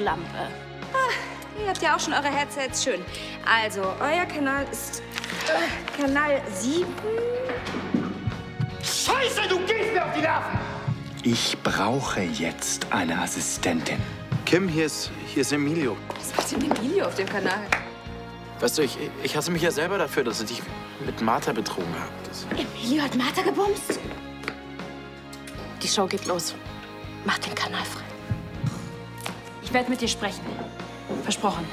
Schlampe. Ihr habt ja auch schon eure Headsets. Schön. Also, euer Kanal ist äh, Kanal 7. Scheiße, du gehst mir auf die Nerven! Ich brauche jetzt eine Assistentin. Kim, hier ist, hier ist Emilio. Was macht denn Emilio auf dem Kanal? Weißt du, ich, ich hasse mich ja selber dafür, dass ich dich mit Martha betrogen habe. Emilio hat Martha gebumst. Die Show geht los. Mach den Kanal frei. Ich werde mit dir sprechen. Versprochen.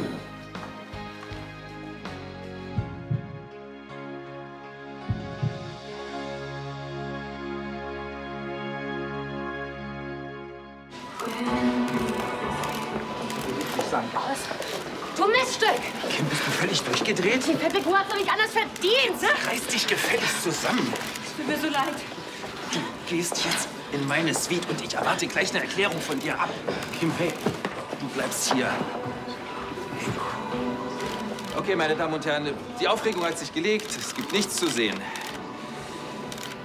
Du Miststück! Kim, bist du völlig durchgedreht? Die Pepe, du hast doch nicht anders verdient. Reiß dich gefälligst zusammen. Tut mir so leid. Du gehst jetzt in meine Suite und ich erwarte gleich eine Erklärung von dir ab. Kim, hey, bleibst hier. Okay, meine Damen und Herren, die Aufregung hat sich gelegt. Es gibt nichts zu sehen.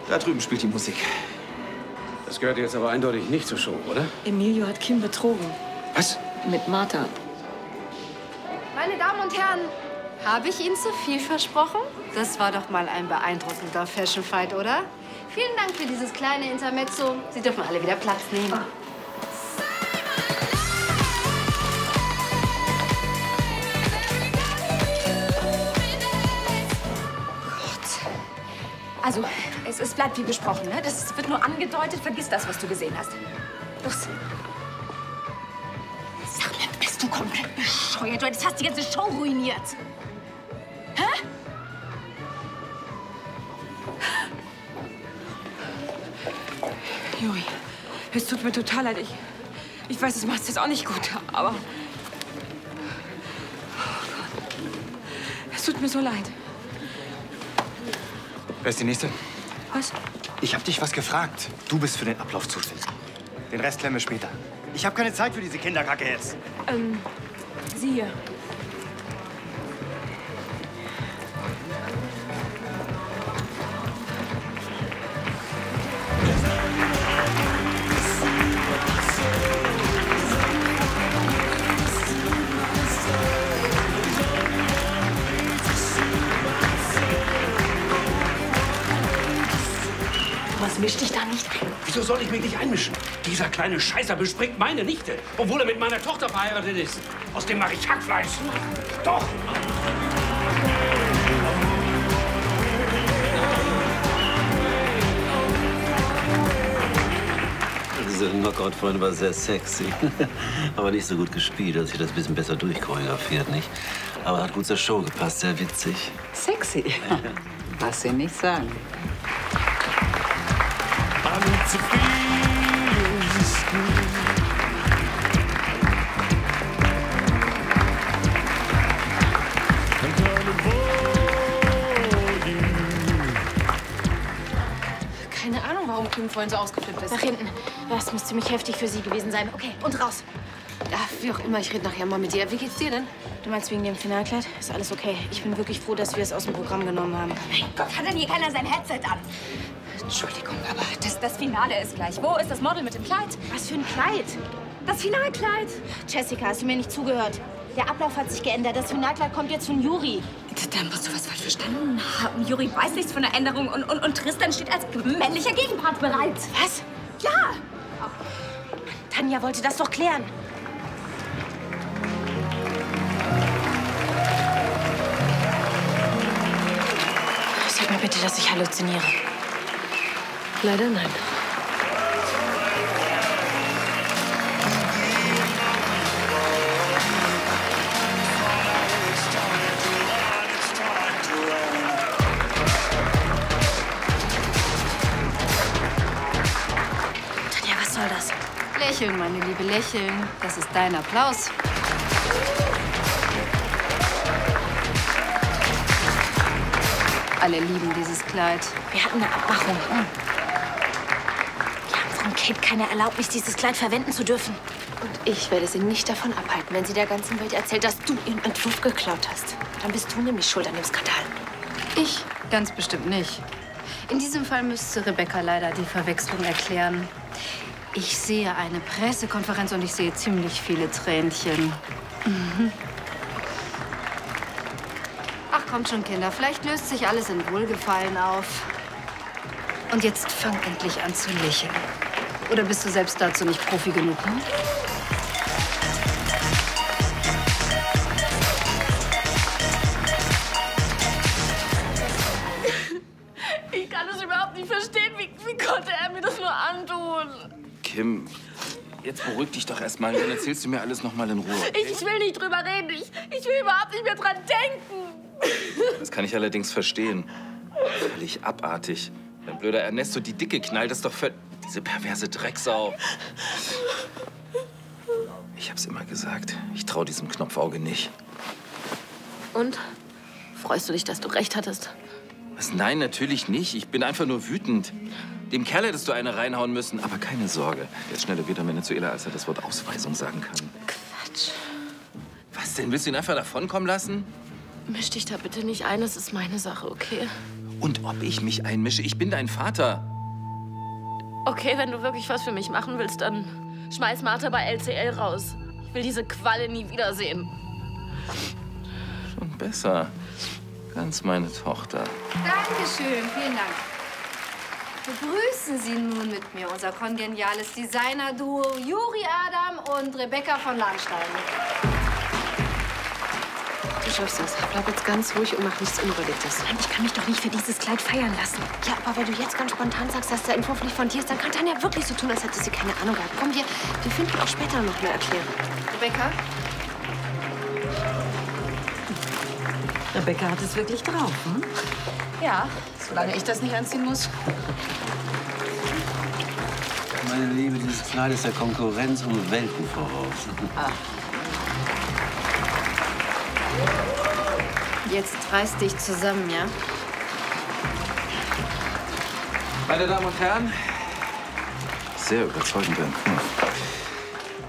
Da drüben spielt die Musik. Das gehört jetzt aber eindeutig nicht zur Show, oder? Emilio hat Kim betrogen. Was? Mit Martha. Meine Damen und Herren, habe ich Ihnen zu viel versprochen? Das war doch mal ein beeindruckender Fashion Fight, oder? Vielen Dank für dieses kleine Intermezzo. Sie dürfen alle wieder Platz nehmen. Also, es, es bleibt wie besprochen, ne? Das wird nur angedeutet. Vergiss das, was du gesehen hast. Los. Sag mir, bist du komplett bescheuert? Du fast die ganze Show ruiniert. Hä? Juri, es tut mir total leid. Ich, ich weiß, es macht jetzt auch nicht gut, aber... Oh. Es tut mir so leid. Wer ist die Nächste? Was? Ich hab dich was gefragt. Du bist für den Ablauf zuständig. Den Rest klären wir später. Ich habe keine Zeit für diese Kinderkacke jetzt. Ähm, Sie hier. Wieso soll ich mich nicht einmischen? Dieser kleine Scheißer bespringt meine Nichte, obwohl er mit meiner Tochter verheiratet ist. Aus dem mache ich Hackfleisch. Doch! Diese Knockout-Freund war sehr sexy. Aber nicht so gut gespielt, als ich das ein bisschen besser durchchoreografiert, nicht? Aber hat gut zur Show gepasst, sehr witzig. Sexy. Was Sie nicht sagen. Keine Ahnung, warum Kim vorhin so ausgeflippt ist. Nach hinten. Das muss ziemlich heftig für sie gewesen sein. Okay, und raus. Ja, wie auch immer, ich rede nachher mal mit dir. Wie geht's dir denn? Du meinst wegen dem Finalkleid? Ist alles okay. Ich bin wirklich froh, dass wir es aus dem Programm genommen haben. Mein Gott, hat denn hier keiner sein Headset an? Entschuldigung, aber das, das Finale ist gleich. Wo ist das Model mit dem Kleid? Was für ein Kleid? Das Finalkleid. Jessica, hast du mir nicht zugehört? Der Ablauf hat sich geändert. Das Finalkleid kommt jetzt von Juri. Da musst du was falsch verstanden haben. Juri weiß nichts von der Änderung und, und, und Tristan steht als männlicher Gegenpart bereit. Was? Ja! Tanja wollte das doch klären. Sag mir bitte, dass ich halluziniere. Leider nein. Tanja, was soll das? Lächeln, meine Liebe, lächeln. Das ist dein Applaus. Alle lieben dieses Kleid. Wir hatten eine Abmachung. Kate keine Erlaubnis, dieses Kleid verwenden zu dürfen. Und ich werde sie nicht davon abhalten, wenn sie der ganzen Welt erzählt, dass du ihren Entwurf geklaut hast. Dann bist du nämlich schuld an dem Skandal. Ich? Ganz bestimmt nicht. In diesem Fall müsste Rebecca leider die Verwechslung erklären. Ich sehe eine Pressekonferenz und ich sehe ziemlich viele Tränchen. Mhm. Ach, kommt schon, Kinder. Vielleicht löst sich alles in Wohlgefallen auf. Und jetzt fang endlich an zu lächeln. Oder bist du selbst dazu nicht Profi genug? Hm? Ich kann es überhaupt nicht verstehen. Wie, wie konnte er mir das nur antun? Kim, jetzt beruhig dich doch erstmal. Dann erzählst du mir alles noch mal in Ruhe. Ich, ich will nicht drüber reden. Ich, ich will überhaupt nicht mehr dran denken. Das kann ich allerdings verstehen. Völlig abartig. Dein blöder Ernesto die Dicke knallt, das ist doch für diese perverse Drecksau. Ich hab's immer gesagt. Ich trau diesem Knopfauge nicht. Und? Freust du dich, dass du recht hattest? Was? Nein, natürlich nicht. Ich bin einfach nur wütend. Dem Kerl hättest du eine reinhauen müssen. Aber keine Sorge. Er ist schneller wieder Venezuela, als er das Wort Ausweisung sagen kann. Quatsch. Was denn? Willst du ihn einfach davonkommen lassen? Misch dich da bitte nicht ein. Das ist meine Sache, okay? Und ob ich mich einmische? Ich bin dein Vater. Okay, wenn du wirklich was für mich machen willst, dann schmeiß Martha bei LCL raus. Ich will diese Qualle nie wiedersehen. Schon besser. Ganz meine Tochter. Dankeschön, vielen Dank. Begrüßen Sie nun mit mir unser kongeniales Designer-Duo Juri Adam und Rebecca von Lahnstein. Du schaffst das. Bleib jetzt ganz ruhig und mach nichts Unüberlegtes. Mann, ich kann mich doch nicht für dieses Kleid feiern lassen. Ja, aber wenn du jetzt ganz spontan sagst, dass der Entwurf nicht von dir ist, dann kann Tanja wirklich so tun, als hätte sie keine Ahnung gehabt. Komm, wir, wir finden auch später noch eine Erklärung. Rebecca? Rebecca hat es wirklich drauf, hm? Ja. Solange ich das nicht anziehen muss. Meine Liebe, dieses Kleid ist der Konkurrenz um Welten voraus. Jetzt reiß dich zusammen, ja? Meine Damen und Herren, sehr überzeugender Entwurf.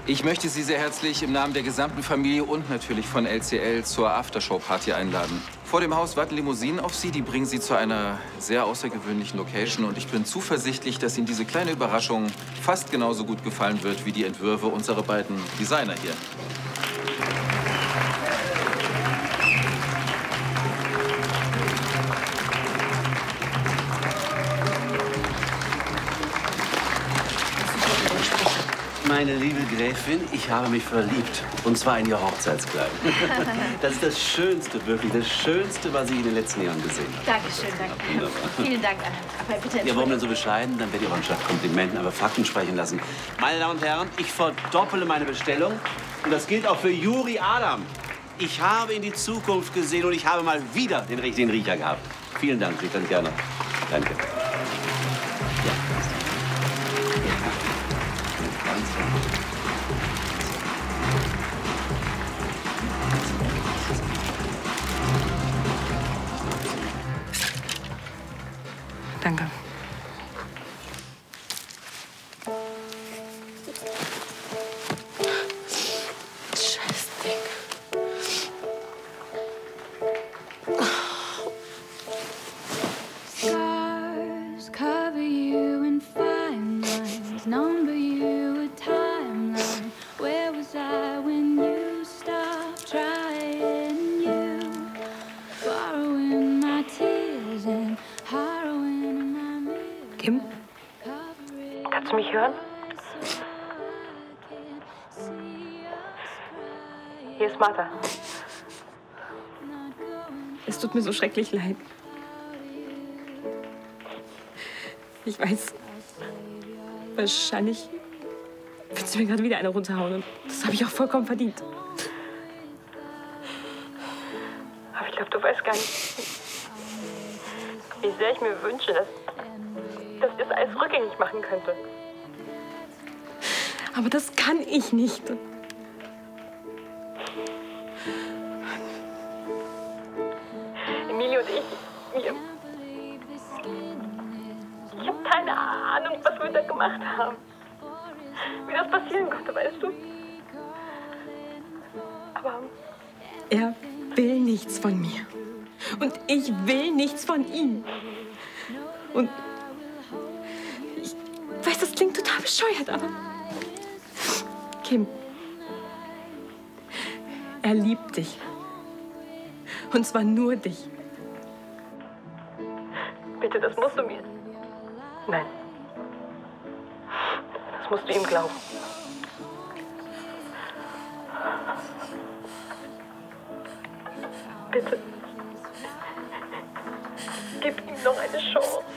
Ich möchte Sie sehr herzlich im Namen der gesamten Familie und natürlich von LCL zur Aftershow-Party einladen. Vor dem Haus warten Limousinen auf Sie, die bringen Sie zu einer sehr außergewöhnlichen Location. Und ich bin zuversichtlich, dass Ihnen diese kleine Überraschung fast genauso gut gefallen wird wie die Entwürfe unserer beiden Designer hier. Meine liebe Gräfin, ich habe mich verliebt. Und zwar in Ihr Hochzeitskleid. Das ist das Schönste, wirklich das Schönste, was ich in den letzten Jahren gesehen habe. Dankeschön, danke. Wunderbar. Vielen Dank, Anna. Aber bitte Ja, warum denn so bescheiden? Dann werde ich auch anstatt Komplimenten aber Fakten sprechen lassen. Meine Damen und Herren, ich verdopple meine Bestellung. Und das gilt auch für Juri Adam. Ich habe in die Zukunft gesehen und ich habe mal wieder den richtigen Riecher gehabt. Vielen Dank, gerne. Danke. Danke. Kim? Kannst du mich hören? Hier ist Martha. Es tut mir so schrecklich leid. Ich weiß, wahrscheinlich willst du mir gerade wieder eine runterhauen. Und das habe ich auch vollkommen verdient. Aber ich glaube, du weißt gar nicht, wie sehr ich mir wünsche, dass, das alles rückgängig machen könnte. Aber das kann ich nicht. Emilie und ich, wir, ich habe keine Ahnung, was wir da gemacht haben. passieren konnte, weißt du? Aber Er will nichts von mir. Und ich will nichts von ihm. Und bescheuert, aber Kim, er liebt dich. Und zwar nur dich. bitte, das musst du mir. Nein. Das musst du ihm glauben. Bitte. Gib ihm noch eine Chance.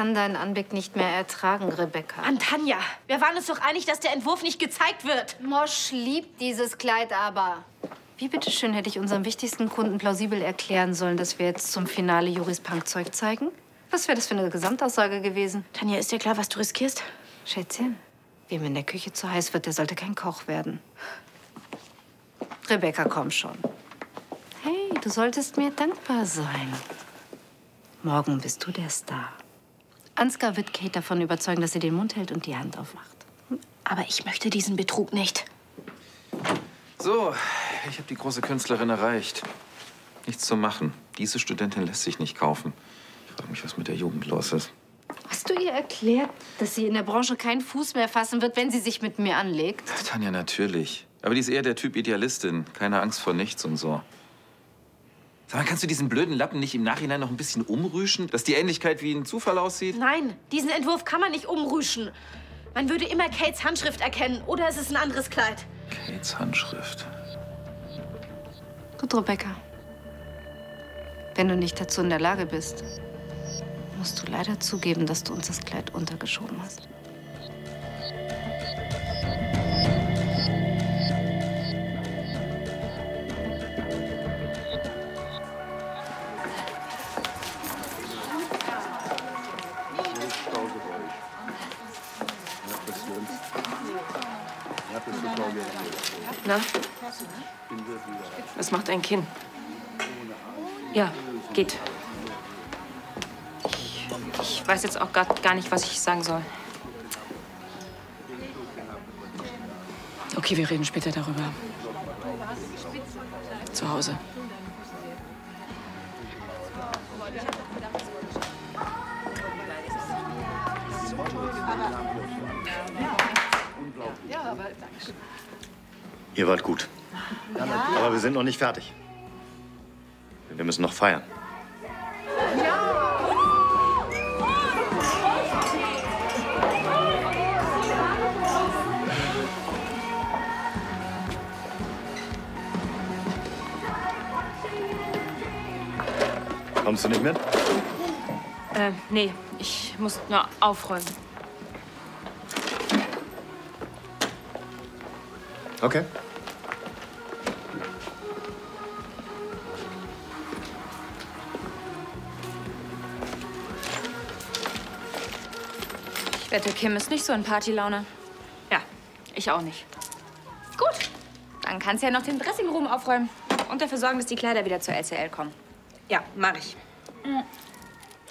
Kann deinen Anblick nicht mehr ertragen, Rebecca. Antanja, wir waren uns doch einig, dass der Entwurf nicht gezeigt wird. Mosch liebt dieses Kleid aber. Wie bitteschön hätte ich unserem wichtigsten Kunden plausibel erklären sollen, dass wir jetzt zum Finale Juris Punkzeug zeigen? Was wäre das für eine Gesamtaussage gewesen? Tanja, ist dir klar, was du riskierst? Schätzchen, wem in der Küche zu heiß wird, der sollte kein Koch werden. Rebecca, komm schon. Hey, du solltest mir dankbar sein. Morgen bist du der Star. Ansgar wird Kate davon überzeugen, dass sie den Mund hält und die Hand aufmacht. Aber ich möchte diesen Betrug nicht. So, ich habe die große Künstlerin erreicht. Nichts zu machen. Diese Studentin lässt sich nicht kaufen. Ich frage mich, was mit der Jugend los ist. Hast du ihr erklärt, dass sie in der Branche keinen Fuß mehr fassen wird, wenn sie sich mit mir anlegt? Tanja, natürlich. Aber die ist eher der Typ Idealistin. Keine Angst vor nichts und so. Sag mal, kannst du diesen blöden Lappen nicht im Nachhinein noch ein bisschen umrüschen, dass die Ähnlichkeit wie ein Zufall aussieht? Nein, diesen Entwurf kann man nicht umrüschen. Man würde immer Kates Handschrift erkennen. Oder es ist ein anderes Kleid. Kates Handschrift. Gut, Rebecca. Wenn du nicht dazu in der Lage bist, musst du leider zugeben, dass du uns das Kleid untergeschoben hast. Was macht ein Kinn? Ja, geht. Ich, ich weiß jetzt auch gar nicht, was ich sagen soll. Okay, wir reden später darüber. Zu Hause. Ihr wart gut. Aber wir sind noch nicht fertig. Wir müssen noch feiern. Kommst du nicht mit? Äh, nee, ich muss nur aufräumen. Okay. Wette, Kim ist nicht so in Partylaune. Ja, ich auch nicht. Gut, dann kannst du ja noch den Dressingroom aufräumen und dafür sorgen, dass die Kleider wieder zur LCL kommen. Ja, mach ich.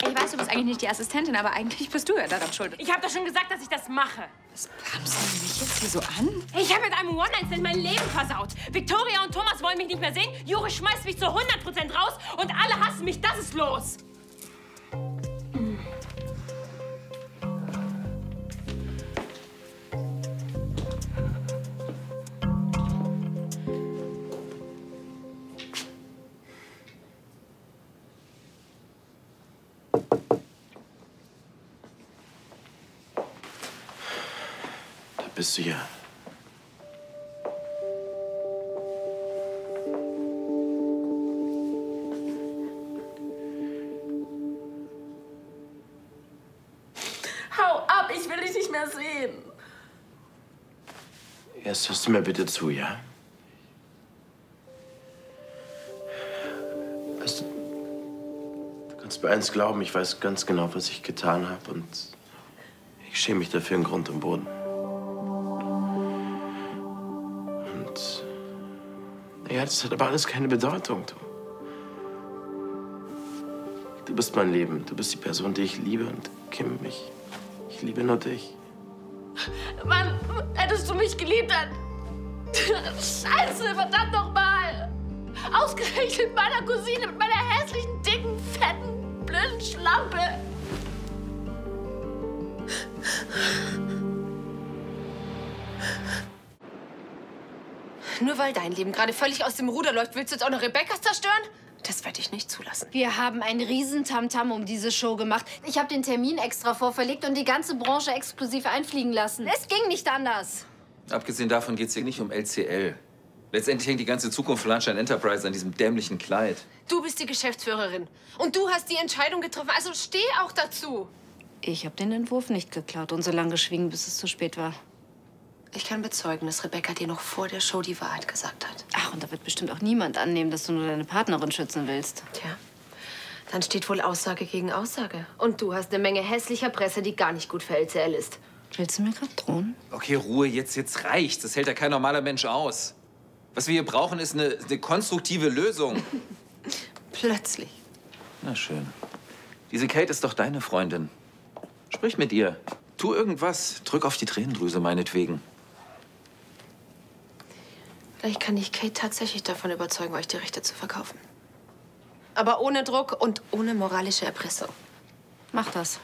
Ich weiß, du bist eigentlich nicht die Assistentin, aber eigentlich bist du ja daran schuld. Ich habe doch schon gesagt, dass ich das mache. Was pamst du mich jetzt hier so an? Ich habe mit einem One-Night-Stand mein Leben versaut. Victoria und Thomas wollen mich nicht mehr sehen. Juri schmeißt mich zu 100% raus und alle hassen mich. Das ist los. Mehr sehen. Jetzt hörst du mir bitte zu, ja? Weißt du, du kannst mir eins glauben, ich weiß ganz genau, was ich getan habe und ich schäme mich dafür in Grund und Boden. Und ja, das hat aber alles keine Bedeutung. Du. du bist mein Leben, du bist die Person, die ich liebe und Kim, ich, ich liebe nur dich. Mann, hättest du mich geliebt, dann... Scheiße, verdammt noch mal! Ausgerechnet meiner Cousine mit meiner hässlichen, dicken, fetten, blöden Schlampe. Nur weil dein Leben gerade völlig aus dem Ruder läuft, willst du jetzt auch noch Rebecca's zerstören? Das werde ich nicht zulassen. Wir haben einen riesen Tamtam um diese Show gemacht. Ich habe den Termin extra vorverlegt und die ganze Branche exklusiv einfliegen lassen. Es ging nicht anders. Abgesehen davon geht es hier nicht um LCL. Letztendlich hängt die ganze Zukunft von Landstein Enterprise an diesem dämlichen Kleid. Du bist die Geschäftsführerin. Und du hast die Entscheidung getroffen. Also steh auch dazu. Ich habe den Entwurf nicht geklaut und so lange geschwiegen, bis es zu spät war. Ich kann bezeugen, dass Rebecca dir noch vor der Show die Wahrheit gesagt hat. Ach, und da wird bestimmt auch niemand annehmen, dass du nur deine Partnerin schützen willst. Tja, dann steht wohl Aussage gegen Aussage. Und du hast eine Menge hässlicher Presse, die gar nicht gut für LCL ist. Willst du mir gerade drohen? Okay, Ruhe, jetzt, jetzt reicht's. Das hält ja kein normaler Mensch aus. Was wir hier brauchen, ist eine, eine konstruktive Lösung. Plötzlich. Na schön. Diese Kate ist doch deine Freundin. Sprich mit ihr. Tu irgendwas. Drück auf die Tränendrüse meinetwegen. Vielleicht kann ich Kate tatsächlich davon überzeugen, euch die Rechte zu verkaufen. Aber ohne Druck und ohne moralische Erpressung. Mach das.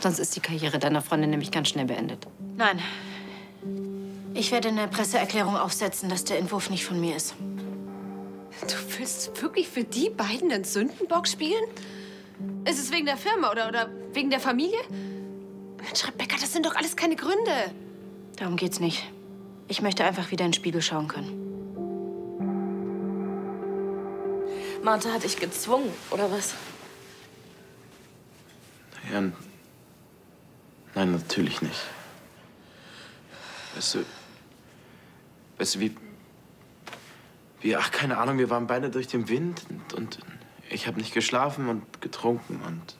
Sonst ist die Karriere deiner Freundin nämlich ganz schnell beendet. Nein. Ich werde eine Presseerklärung aufsetzen, dass der Entwurf nicht von mir ist. Du willst wirklich für die beiden den Sündenbock spielen? Ist es wegen der Firma oder, oder wegen der Familie? Mensch, Rebecca, das sind doch alles keine Gründe. Darum geht's nicht. Ich möchte einfach wieder in den Spiegel schauen können. Martha hat dich gezwungen, oder was? Ja, nein, natürlich nicht. Weißt du, weißt du, wie, wie, ach, keine Ahnung, wir waren beide durch den Wind und, und ich habe nicht geschlafen und getrunken und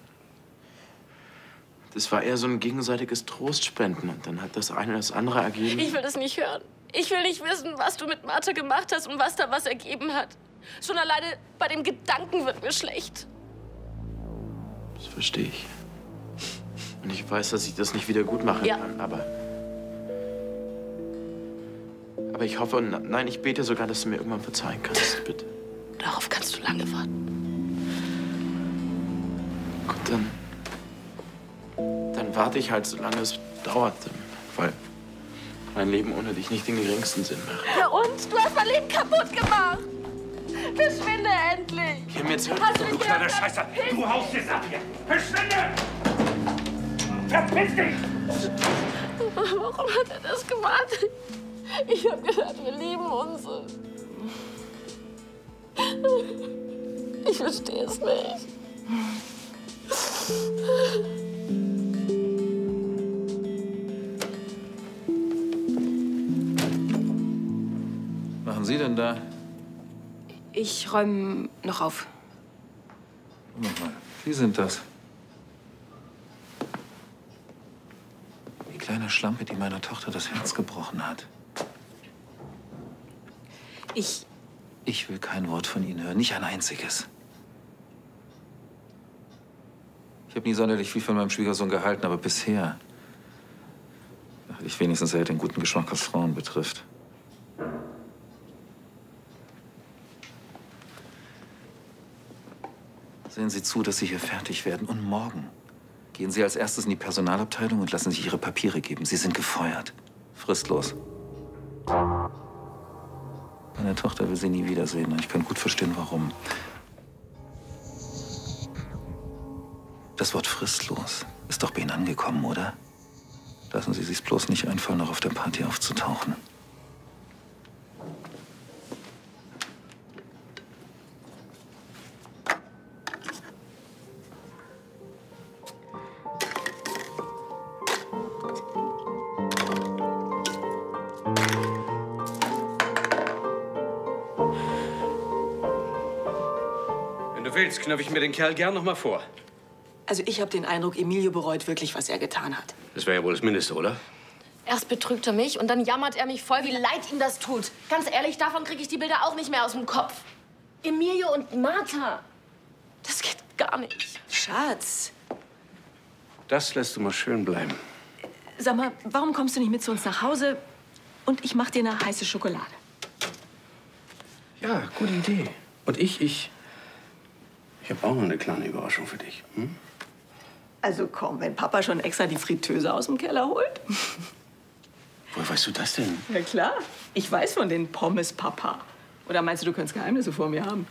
das war eher so ein gegenseitiges Trostspenden und dann hat das eine das andere ergeben. Ich will das nicht hören. Ich will nicht wissen, was du mit Martha gemacht hast und was da was ergeben hat. Schon alleine bei dem Gedanken wird mir schlecht. Das verstehe ich. Und ich weiß, dass ich das nicht wieder gut machen Ja. kann, aber. Aber ich hoffe, und nein, ich bete sogar, dass du mir irgendwann verzeihen kannst, bitte. Darauf kannst du lange warten. Gut, dann. Warte ich halt, solange es dauert, weil mein Leben ohne dich nicht den geringsten Sinn macht. Ja und? Du hast mein Leben kaputt gemacht. Verschwinde endlich. Kim, jetzt hör du Du kleiner? Scheißer! Du haust jetzt ab hier! Verschwinde! Verpiss dich! Warum hat er das gemacht? Ich hab gedacht, wir lieben uns. Ich verstehe es nicht. Denn da? Ich räume noch auf. Moment mal. Sie sind das. Die kleine Schlampe, die meiner Tochter das Herz gebrochen hat. Ich. Ich will kein Wort von Ihnen hören, nicht ein einziges. Ich habe nie sonderlich viel von meinem Schwiegersohn gehalten, aber bisher ich wenigstens, er hätte einen guten Geschmack, was Frauen betrifft. Sehen Sie zu, dass Sie hier fertig werden. Und morgen gehen Sie als erstes in die Personalabteilung und lassen sich Ihre Papiere geben. Sie sind gefeuert. Fristlos. Meine Tochter will Sie nie wiedersehen. Ich kann gut verstehen, warum. Das Wort fristlos ist doch bei Ihnen angekommen, oder? Lassen Sie sich bloß nicht einfallen, noch auf der Party aufzutauchen. Knöpfe ich mir den Kerl gern noch mal vor. Also ich habe den Eindruck, Emilio bereut wirklich, was er getan hat. Das wäre ja wohl das Mindeste, oder? Erst betrügt er mich und dann jammert er mich voll, wie leid ihm das tut. Ganz ehrlich, davon kriege ich die Bilder auch nicht mehr aus dem Kopf. Emilio und Martha. Das geht gar nicht. Schatz, Das lässt du mal schön bleiben. sag mal, warum kommst du nicht mit zu uns nach Hause und ich mach dir eine heiße Schokolade? Ja, gute Idee. Und ich, ich. Ich habe auch noch eine kleine Überraschung für dich. Hm? Also komm, wenn Papa schon extra die Fritteuse aus dem Keller holt. Woher weißt du das denn? Ja klar, ich weiß von den Pommes, Papa. Oder meinst du, du könntest Geheimnisse vor mir haben?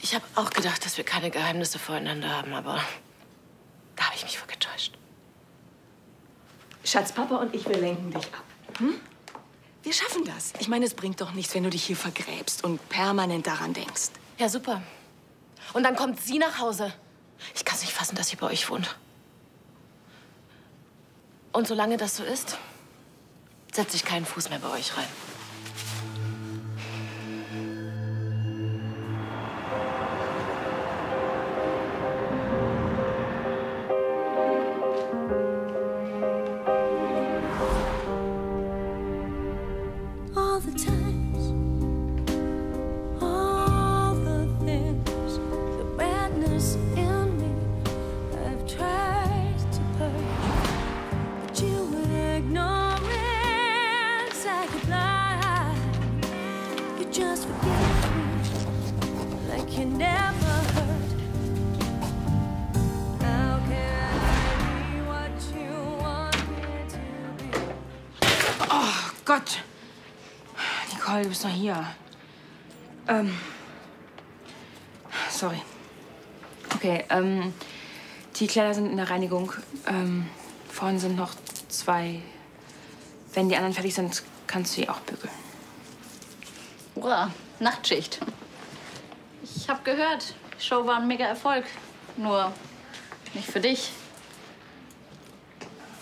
Ich habe auch gedacht, dass wir keine Geheimnisse voreinander haben, aber da habe ich mich voll getäuscht. Schatz, Papa und ich, wir lenken dich ab. Hm? Wir schaffen das. Ich meine, es bringt doch nichts, wenn du dich hier vergräbst und permanent daran denkst. Ja, super. Und dann kommt sie nach Hause. Ich kann es nicht fassen, dass sie bei euch wohnt. Und solange das so ist, setze ich keinen Fuß mehr bei euch rein. Bist noch hier. Ähm. Sorry. Okay, ähm. Die Kleider sind in der Reinigung. Ähm, vorne sind noch zwei. Wenn die anderen fertig sind, kannst du die auch bügeln. Hurra, Nachtschicht. Ich habe gehört, die Show war ein mega Erfolg. Nur nicht für dich.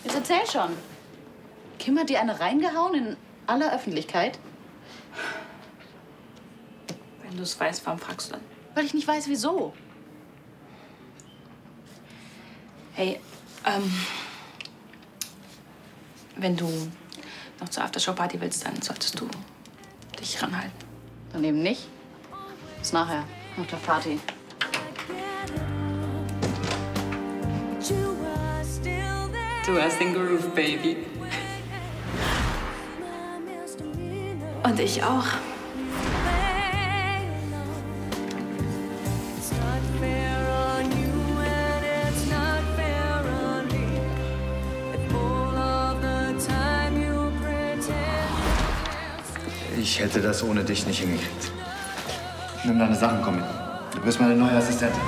Jetzt erzähl schon. Kim hat dir eine reingehauen in aller Öffentlichkeit? Wenn du es weißt, warum fragst du dann? Weil ich nicht weiß, wieso. Hey, ähm. Wenn du noch zur Aftershow-Party willst, dann solltest du dich ranhalten. Dann eben nicht. Bis nachher, nach der Party. Du hast den Groove, Baby. Time you pretend Ich hätte das ohne dich nicht hingekriegt. Nimm deine Sachen, komm mit. Du bist meine neue Assistentin.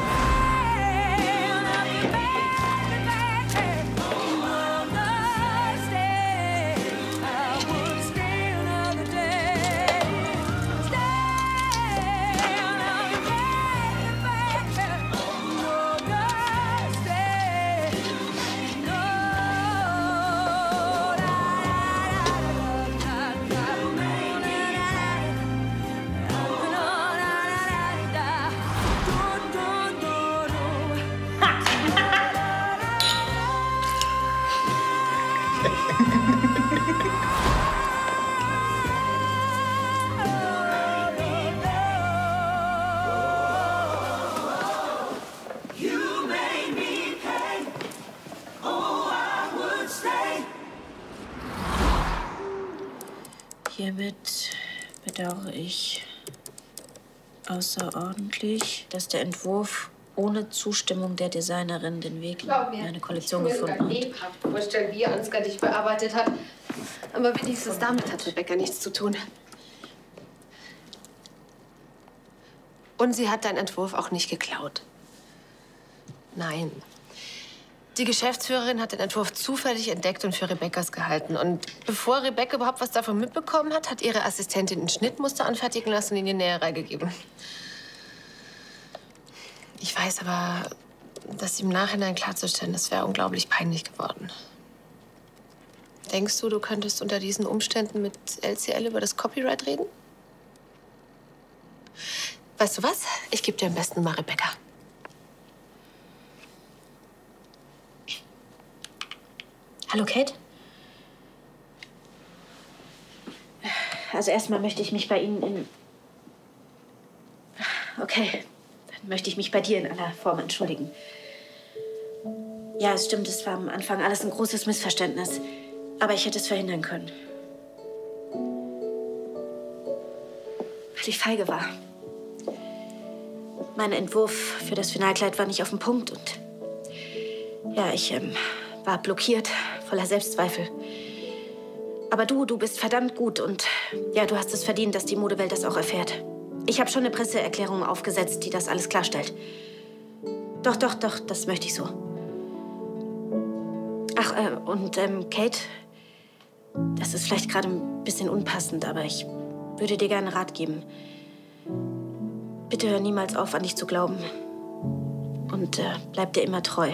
Dass der Entwurf ohne Zustimmung der Designerin den Weg in meine Kollektion ich kann mir gefunden hat. lebhaft vorstellen, wie Ansgar dich bearbeitet hat. Aber wenigstens damit hat Rebecca nichts zu tun. Und sie hat deinen Entwurf auch nicht geklaut. Nein. Die Geschäftsführerin hat den Entwurf zufällig entdeckt und für Rebeccas gehalten. Und bevor Rebecca überhaupt was davon mitbekommen hat, hat ihre Assistentin ein Schnittmuster anfertigen lassen und in die Näherei gegeben. Ich weiß aber, das im Nachhinein klarzustellen, das wäre unglaublich peinlich geworden. Denkst du, du könntest unter diesen Umständen mit LCL über das Copyright reden? Weißt du was? Ich gebe dir am besten mal Rebecca. Hallo, Kate? Also erstmal möchte ich mich bei Ihnen in... Okay, möchte ich mich bei dir in aller Form entschuldigen. Ja, es stimmt, es war am Anfang alles ein großes Missverständnis. Aber ich hätte es verhindern können. Weil ich feige war. Mein Entwurf für das Finalkleid war nicht auf dem Punkt und ja, ich ähm, war blockiert, voller Selbstzweifel. Aber du, du bist verdammt gut und ja, du hast es verdient, dass die Modewelt das auch erfährt. Ich habe schon eine Presseerklärung aufgesetzt, die das alles klarstellt. Doch, doch, doch, das möchte ich so. Ach, äh, und ähm, Kate, das ist vielleicht gerade ein bisschen unpassend, aber ich würde dir gerne Rat geben. Bitte hör niemals auf, an dich zu glauben. Und äh, bleib dir immer treu.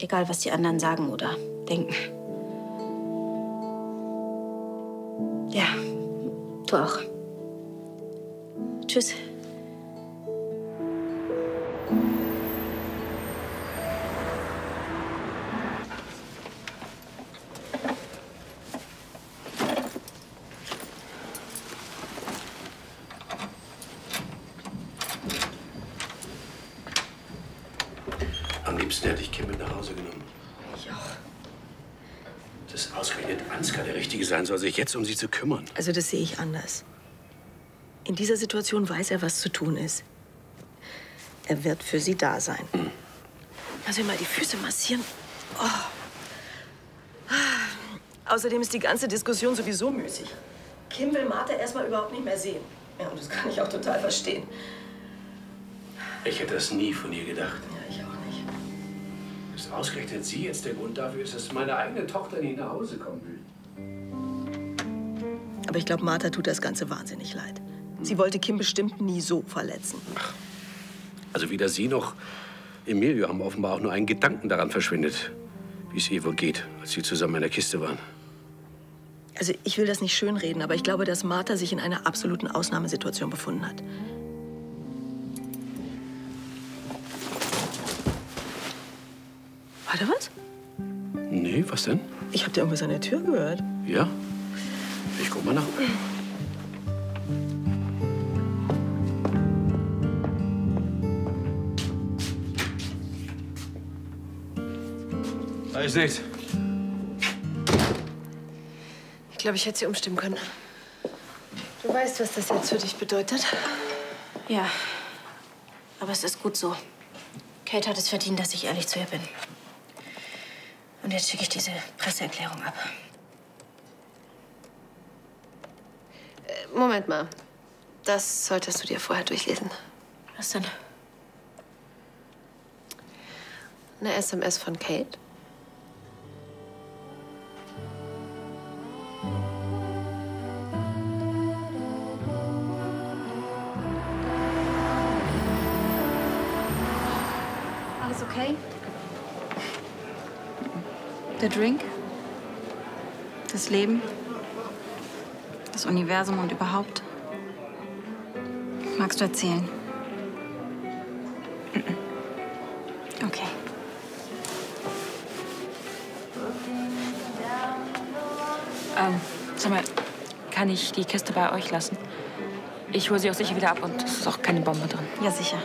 Egal, was die anderen sagen oder denken. Ja, du auch. Tschüss. Am liebsten hätte ich Kim mit nach Hause genommen. Ich auch. Dass ausgerechnet Ansgar der Richtige sein soll, sich jetzt um sie zu kümmern. Also das sehe ich anders. In dieser Situation weiß er, was zu tun ist. Er wird für sie da sein. Lass mir mal die Füße massieren. Oh. Ah. Außerdem ist die ganze Diskussion sowieso müßig. Kim will Martha erstmal überhaupt nicht mehr sehen. Ja, und das kann ich auch total verstehen. Ich hätte das nie von ihr gedacht. Ja, ich auch nicht. Dass ausgerechnet sie jetzt der Grund dafür ist, dass meine eigene Tochter nicht nach Hause kommen will. Aber ich glaube, Martha tut das Ganze wahnsinnig leid. Sie wollte Kim bestimmt nie so verletzen. Also weder sie noch Emilio haben offenbar auch nur einen Gedanken daran verschwendet, wie es ihr wohl geht, als sie zusammen in der Kiste waren. Also ich will das nicht schönreden, aber ich glaube, dass Martha sich in einer absoluten Ausnahmesituation befunden hat. Warte, was? Nee, was denn? Ich habe da irgendwas an der Tür gehört. Ja? Ich guck mal nach. Ist nichts. Ich glaube, ich hätte sie umstimmen können. Du weißt, was das jetzt für dich bedeutet. Ja, aber es ist gut so. Kate hat es verdient, dass ich ehrlich zu ihr bin. Und jetzt schicke ich diese Presseerklärung ab. Äh, Moment mal. Das solltest du dir vorher durchlesen. Was denn? Eine SMS von Kate. Okay? Der Drink? Das Leben? Das Universum und überhaupt? Magst du erzählen? Okay. Ähm, sag mal, kann ich die Kiste bei euch lassen? Ich hole sie auch sicher wieder ab und es ist auch keine Bombe drin. Ja, sicher.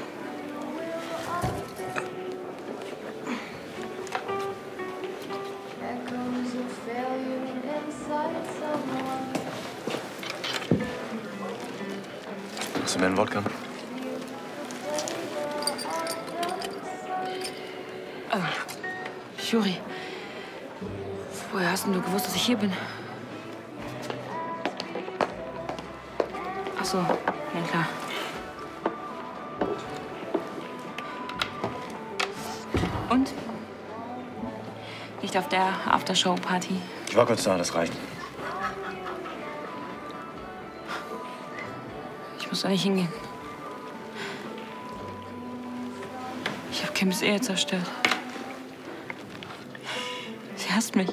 Hier bin? Ach so, ja klar. Und? Nicht auf der Aftershow-Party. Ich war kurz da, das reicht. Ich muss da nicht hingehen. Ich habe Kims Ehe zerstört. Sie hasst mich.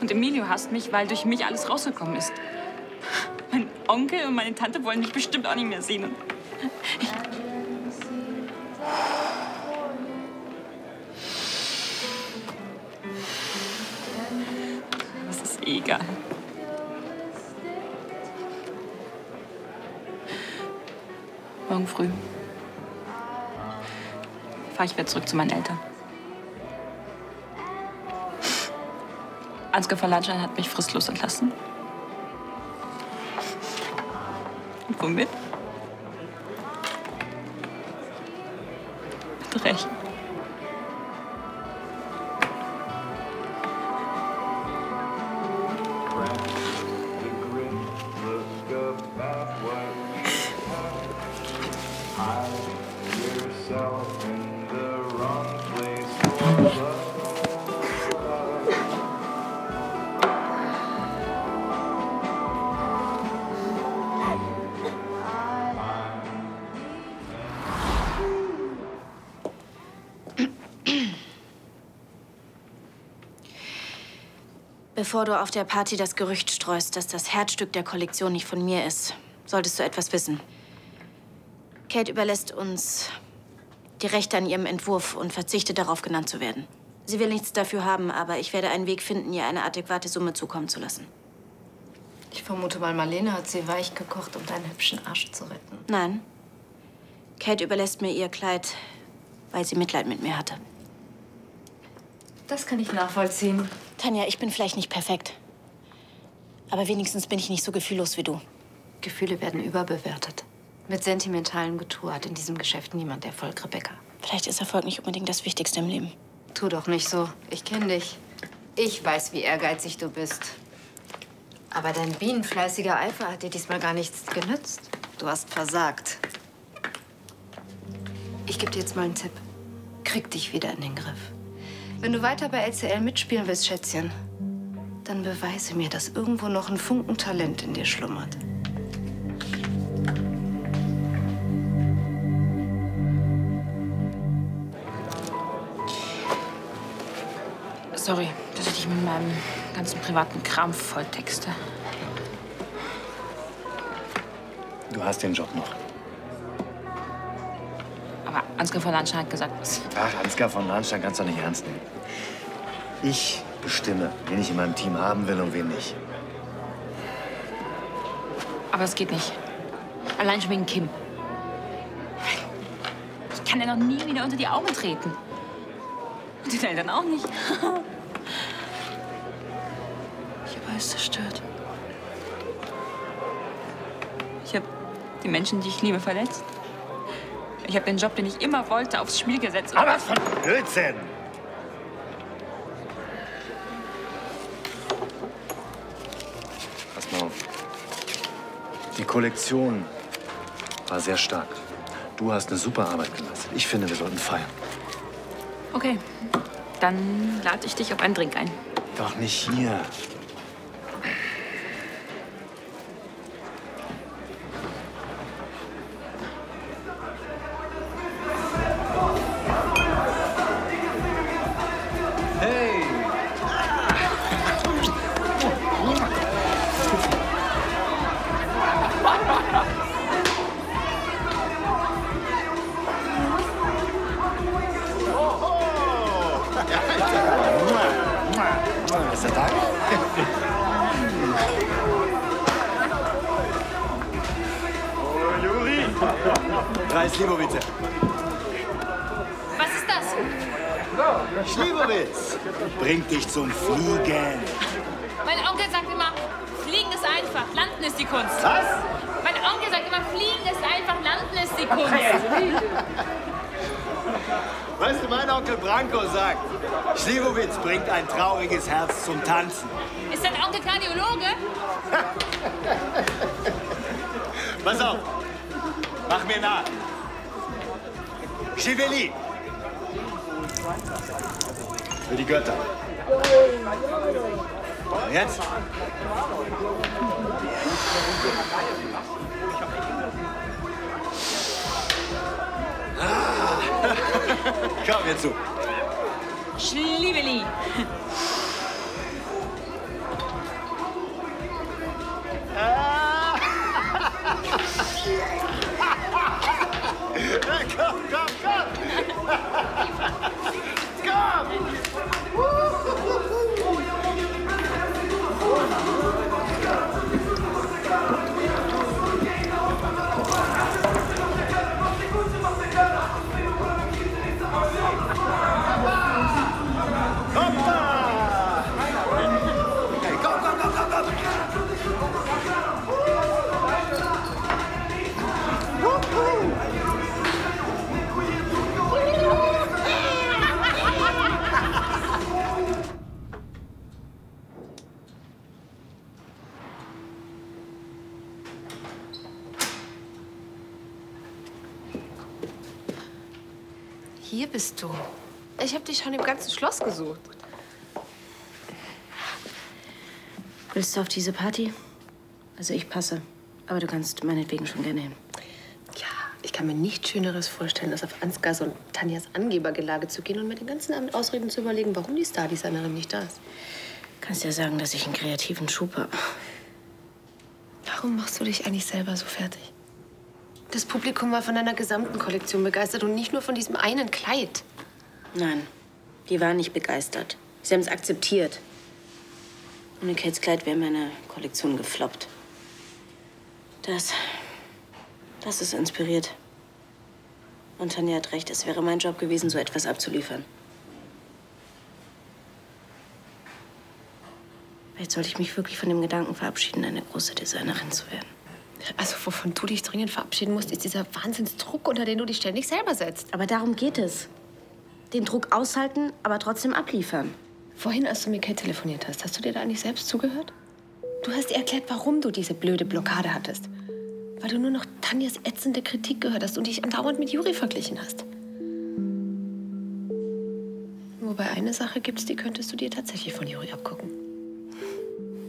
Und Emilio hasst mich, weil durch mich alles rausgekommen ist. Mein Onkel und meine Tante wollen mich bestimmt auch nicht mehr sehen. Ich eh egal. Morgen früh fahre ich wieder zurück zu meinen Eltern. Ansgar von Landstein hat mich fristlos entlassen. Womit? Mit Recht. Bevor du auf der Party das Gerücht streust, dass das Herzstück der Kollektion nicht von mir ist, solltest du etwas wissen. Kate überlässt uns die Rechte an ihrem Entwurf und verzichtet darauf, genannt zu werden. Sie will nichts dafür haben, aber ich werde einen Weg finden, ihr eine adäquate Summe zukommen zu lassen. Ich vermute mal, Marlene hat sie weich gekocht, um deinen hübschen Arsch zu retten. Nein. Kate überlässt mir ihr Kleid, weil sie Mitleid mit mir hatte. Das kann ich nachvollziehen. Tanja, ich bin vielleicht nicht perfekt. Aber wenigstens bin ich nicht so gefühllos wie du. Gefühle werden überbewertet. Mit sentimentalem Getue hat in diesem Geschäft niemand Erfolg, Rebecca. Vielleicht ist Erfolg nicht unbedingt das Wichtigste im Leben. Tu doch nicht so. Ich kenne dich. Ich weiß, wie ehrgeizig du bist. Aber dein bienenfleißiger Eifer hat dir diesmal gar nichts genützt. Du hast versagt. Ich gebe dir jetzt mal einen Tipp. Krieg dich wieder in den Griff. Wenn du weiter bei LCL mitspielen willst, Schätzchen, dann beweise mir, dass irgendwo noch ein Funken Talent in dir schlummert. Sorry, dass ich dich mit meinem ganzen privaten Kram volltexte. Du hast den Job noch. Aber Ansgar von Landstein hat gesagt, Ach, Ansgar von Lahnstein kannst du nicht ernst nehmen. Ich bestimme, wen ich in meinem Team haben will und wen nicht. aber es geht nicht. Allein schon wegen Kim. Ich kann ja noch nie wieder unter die Augen treten. Und den Eltern auch nicht. Ich habe alles zerstört. Ich habe die Menschen, die ich liebe, verletzt. Ich habe den Job, den ich immer wollte, aufs Spiel gesetzt. Aber was von Blödsinn! Pass mal auf. Die Kollektion war sehr stark. Du hast eine super Arbeit geleistet. Ich finde, wir sollten feiern. Okay, dann lade ich dich auf einen Drink ein. Doch nicht hier. Drei Slivovitze. Was ist das? Slivovitz bringt dich zum Fliegen. Mein Onkel sagt immer, Fliegen ist einfach, Landen ist die Kunst. Was? Mein Onkel sagt immer, Fliegen ist einfach, Landen ist die Kunst. Weißt du, mein Onkel Branko sagt, Slivovitz bringt ein trauriges Herz zum Tanzen. Ist dein Onkel Kardiologe? Pass auf, mach mir nach. Chiveli. Für die Götter. Und jetzt? Ah. Komm jetzt zu. Schliebeli. Schloss gesucht. Willst du auf diese Party? Also ich passe. Aber du kannst meinetwegen schon gerne hin. Ich kann mir nichts Schöneres vorstellen, als auf Ansgars und Tanjas Angebergelage zu gehen und mir den ganzen Abend Ausreden zu überlegen, warum die Stardesignerin nicht da ist. Kannst ja sagen, dass ich einen kreativen Schub habe. Warum machst du dich eigentlich selber so fertig? Das Publikum war von deiner gesamten Kollektion begeistert und nicht nur von diesem einen Kleid. Nein, die waren nicht begeistert. Sie haben es akzeptiert. Ohne Kates Kleid wäre meine Kollektion gefloppt. Das. Das ist inspiriert. Und Tanja hat recht, es wäre mein Job gewesen, so etwas abzuliefern. Vielleicht sollte ich mich wirklich von dem Gedanken verabschieden, eine große Designerin zu werden. Also, wovon du dich dringend verabschieden musst, ist dieser Wahnsinnsdruck, unter den du dich ständig selber setzt. Aber darum geht es. Den Druck aushalten, aber trotzdem abliefern. Vorhin, als du mit Kate telefoniert hast, hast du dir da eigentlich selbst zugehört? Du hast ihr erklärt, warum du diese blöde Blockade hattest. Weil du nur noch Tanjas ätzende Kritik gehört hast und dich andauernd mit Juri verglichen hast. Wobei eine Sache gibt's, die könntest du dir tatsächlich von Juri abgucken.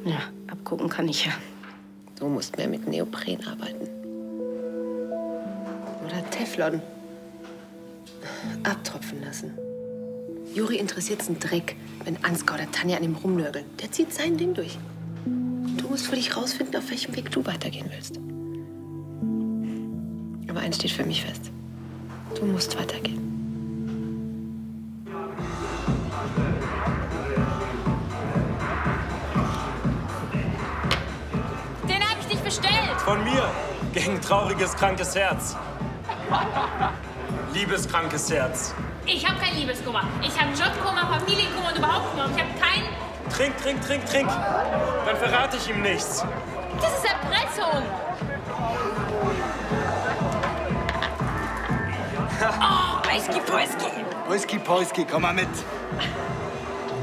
Ja, abgucken kann ich ja. Du musst mehr mit Neopren arbeiten. Oder Teflon. Abtropfen lassen. Juri interessiert's einen Dreck, wenn Ansgar oder Tanja an ihm rumnörgeln. Der zieht sein Ding durch. Du musst für dich rausfinden, auf welchem Weg du weitergehen willst. Aber eins steht für mich fest. Du musst weitergehen. Den habe ich nicht bestellt. Von mir. Gegen trauriges, krankes Herz. Liebeskrankes Herz. Ich habe kein Liebeskummer. Ich habe Jobkummer, Familienkummer und überhaupt Kummer. Ich habe kein... Trink, trink, trink, trink. Dann verrate ich ihm nichts. Das ist Erpressung. Oh, Whisky, Whisky. Whisky, Poisky, komm mal mit.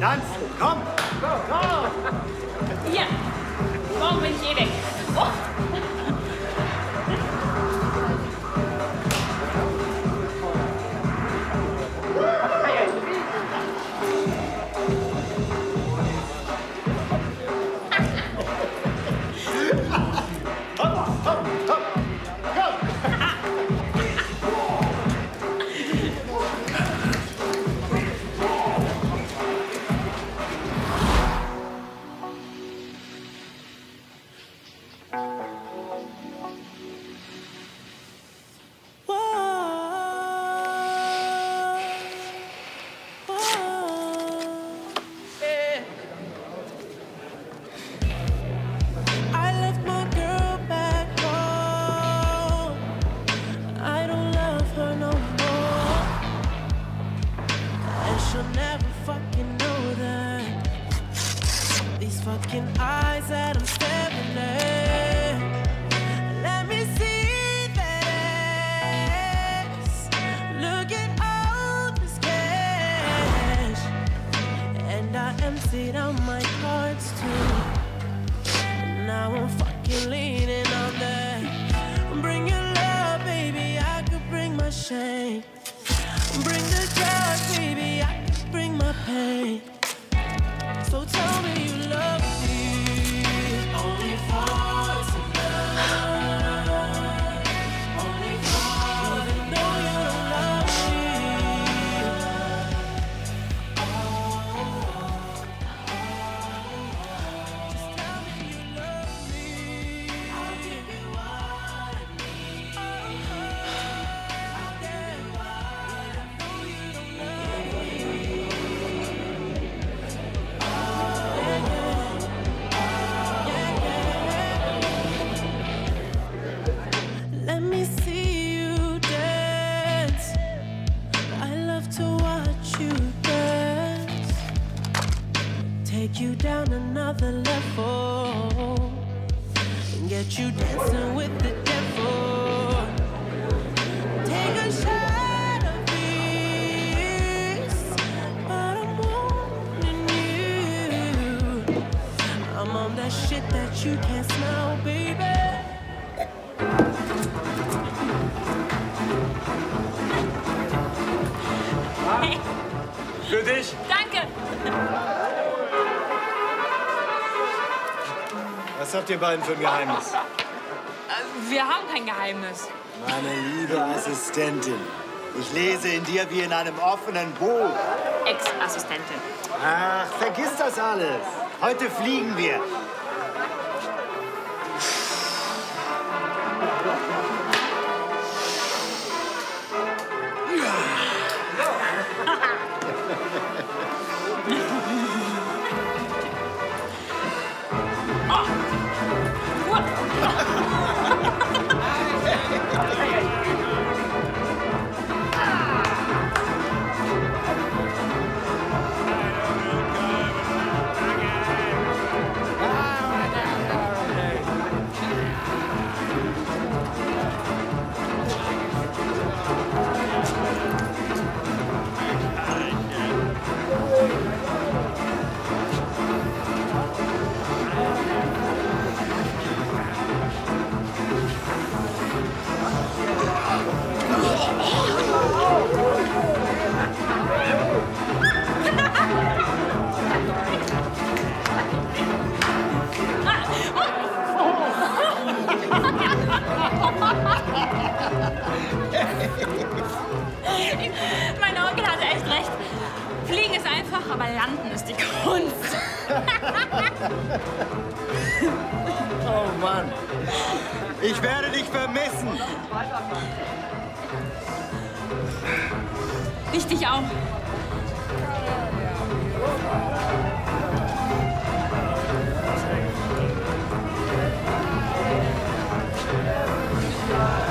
Jans, komm. Hier. Morgen bin ich eh weg. Oh. Shame. Bring the drugs, Was habt ihr beiden für ein Geheimnis? Äh, Wir haben kein Geheimnis. Meine liebe Assistentin, ich lese in dir wie in einem offenen Buch. Ex-Assistentin. Ach, vergiss das alles. Heute fliegen wir. aber landen ist die Kunst. oh Mann. Ich werde dich vermissen. Ich dich auch. Yeah.